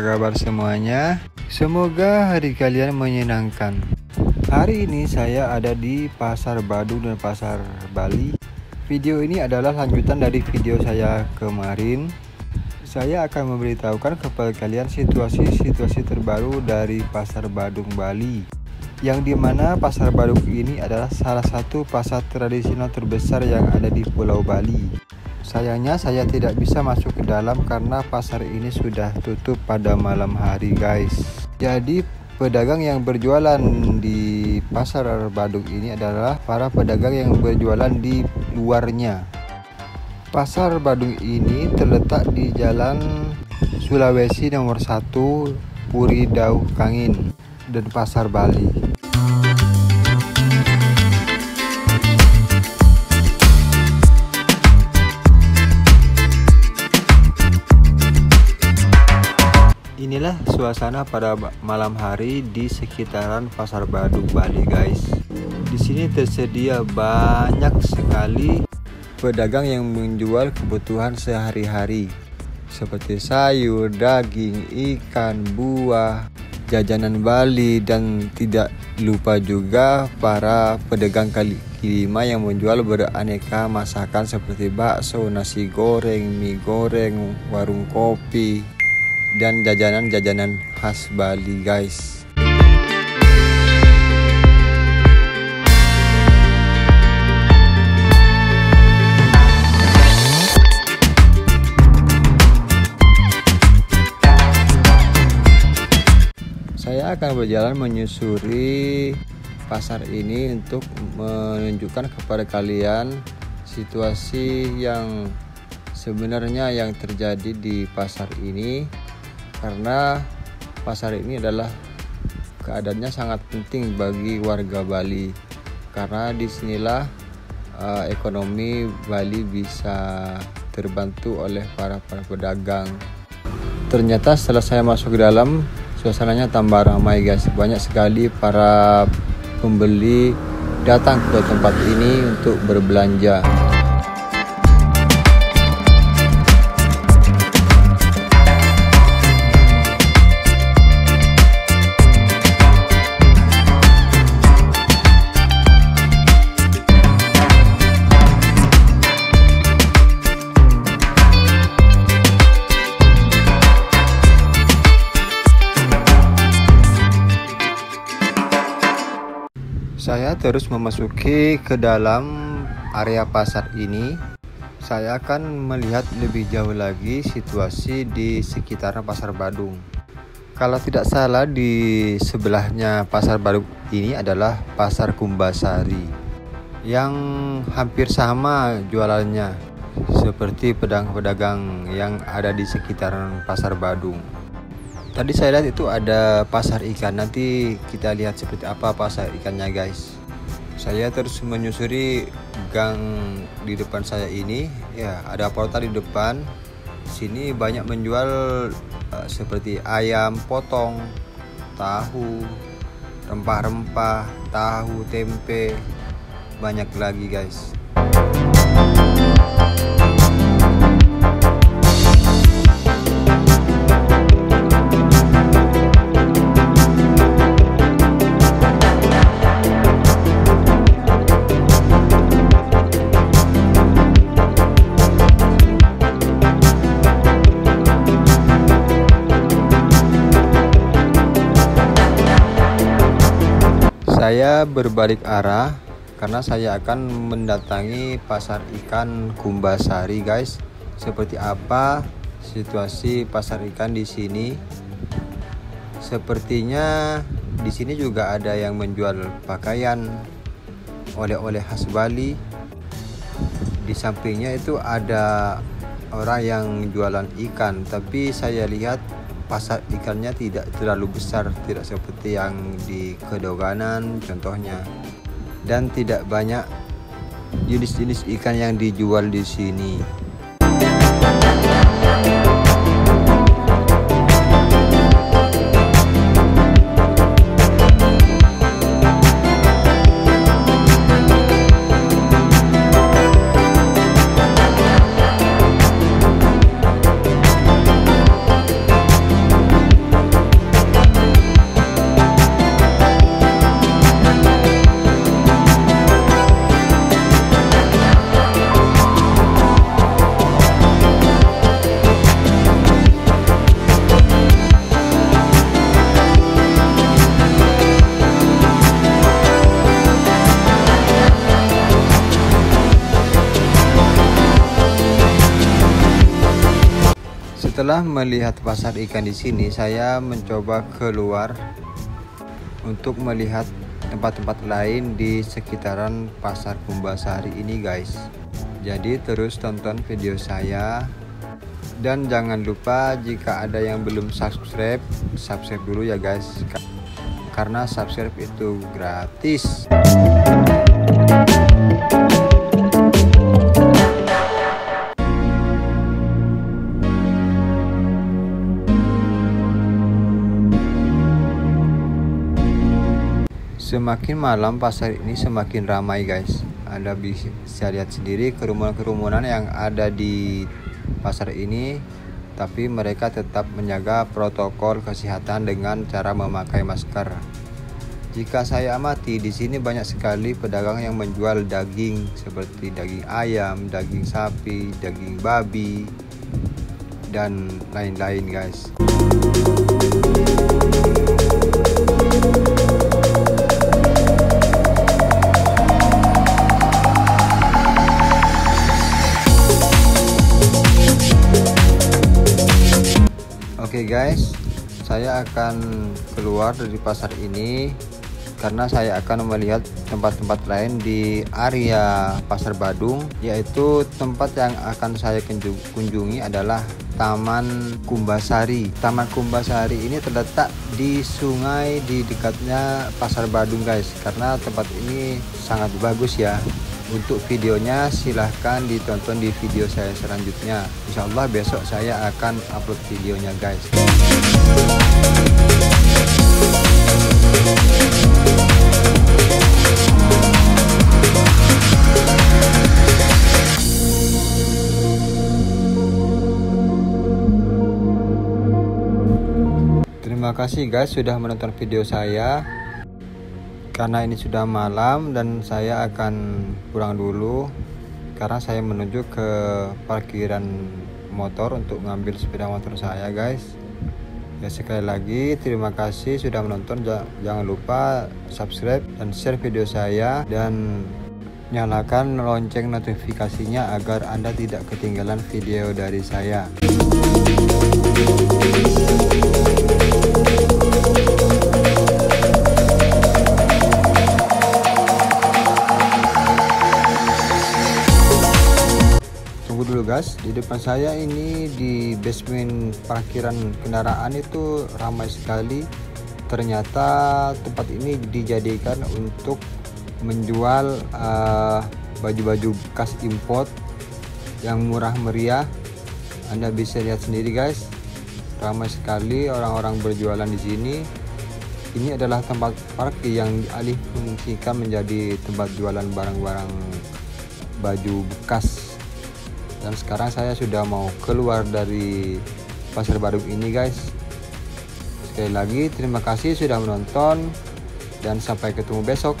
kabar semuanya? Semoga hari kalian menyenangkan. Hari ini saya ada di Pasar Badung dan Pasar Bali. Video ini adalah lanjutan dari video saya kemarin. Saya akan memberitahukan kepada kalian situasi-situasi terbaru dari Pasar Badung Bali. Yang di mana Pasar Badung ini adalah salah satu pasar tradisional terbesar yang ada di Pulau Bali. Sayangnya saya tidak bisa masuk ke dalam karena pasar ini sudah tutup pada malam hari guys. Jadi pedagang yang berjualan di pasar Badung ini adalah para pedagang yang berjualan di luarnya. Pasar Badung ini terletak di Jalan Sulawesi nomor 1 Puri Dauh Kangin dan Pasar Bali. Inilah suasana pada malam hari di sekitaran Pasar Badung Bali, guys. Di sini tersedia banyak sekali pedagang yang menjual kebutuhan sehari-hari seperti sayur, daging, ikan, buah, jajanan Bali dan tidak lupa juga para pedagang kali lima yang menjual beraneka masakan seperti bakso, nasi goreng, mie goreng, warung kopi, dan jajanan-jajanan khas Bali guys. Saya akan berjalan menyusuri pasar ini untuk menunjukkan kepada kalian situasi yang sebenarnya yang terjadi di pasar ini karena pasar ini adalah keadaannya sangat penting bagi warga Bali karena di sinilah uh, ekonomi Bali bisa terbantu oleh para para pedagang. Ternyata setelah saya masuk ke dalam suasananya tambah ramai guys. Banyak sekali para pembeli datang ke tempat ini untuk berbelanja. Saya terus memasuki ke dalam area pasar ini. Saya akan melihat lebih jauh lagi situasi di sekitar pasar Badung. Kalau tidak salah di sebelahnya pasar Badung ini adalah pasar Kumbasari yang hampir sama jualannya seperti pedang-pedagang yang ada di sekitar pasar Badung. Tadi saya lihat itu ada pasar ikan. Nanti kita lihat seperti apa pasar ikannya, guys. Saya terus menyusuri gang di depan saya ini. Ya, ada portal di depan. Sini banyak menjual uh, seperti ayam potong, tahu, rempah-rempah, tahu, tempe, banyak lagi, guys. Saya berbalik arah karena saya akan mendatangi pasar ikan Kumbasari, guys. Seperti apa situasi pasar ikan di sini? Sepertinya di sini juga ada yang menjual pakaian oleh-oleh khas Bali. Di sampingnya itu ada orang yang jualan ikan, tapi saya lihat pasar ikannya tidak terlalu besar, tidak seperti yang di Kedoganan contohnya. Dan tidak banyak jenis-jenis ikan yang dijual di sini. Setelah melihat pasar ikan di sini, saya mencoba keluar untuk melihat tempat-tempat lain di sekitaran pasar Kumbasari ini guys. Jadi terus tonton video saya dan jangan lupa jika ada yang belum subscribe, subscribe dulu ya guys. Karena subscribe itu gratis. Semakin malam pasar ini semakin ramai guys. Anda bisa lihat sendiri kerumunan-kerumunan yang ada di pasar ini Tapi mereka tetap menjaga protokol kesehatan dengan cara memakai masker. Jika saya amati di sini banyak sekali pedagang yang menjual daging Seperti daging ayam, daging sapi, daging babi Dan lain-lain guys Oke okay guys, saya akan keluar dari pasar ini karena saya akan melihat tempat-tempat lain di area Pasar Badung yaitu tempat yang akan saya kunjungi adalah Taman Kumbasari. Taman Kumbasari ini terletak di sungai di dekatnya Pasar Badung guys karena tempat ini sangat bagus ya untuk videonya silahkan ditonton di video saya selanjutnya. Insya Allah besok saya akan upload videonya guys. Terima kasih guys sudah menonton video saya karena ini sudah malam dan saya akan pulang dulu karena saya menuju ke parkiran motor untuk mengambil sepeda motor saya guys. Ya sekali lagi terima kasih sudah menonton. Jangan lupa subscribe dan share video saya dan nyalakan lonceng notifikasinya agar anda tidak ketinggalan video dari saya guys. Di depan saya ini di basement parkiran kendaraan itu ramai sekali. Ternyata tempat ini dijadikan untuk menjual uh, baju-baju uh, bekas import yang murah meriah. Anda bisa lihat sendiri guys. Ramai sekali orang-orang berjualan di sini. Ini adalah tempat parkir yang dialih fungsikan menjadi tempat jualan barang-barang baju bekas dan sekarang saya sudah mau keluar dari pasar baru ini guys. Sekali lagi terima kasih sudah menonton dan sampai ketemu besok